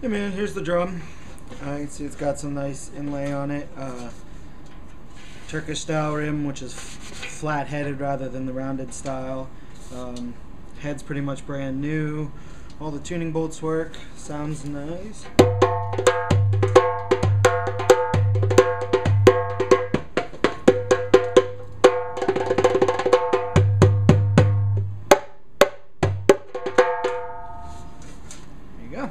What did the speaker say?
Hey man, here's the drum. Uh, you can see it's got some nice inlay on it. Uh, Turkish style rim, which is flat headed rather than the rounded style. Um, head's pretty much brand new. All the tuning bolts work. Sounds nice. There you go.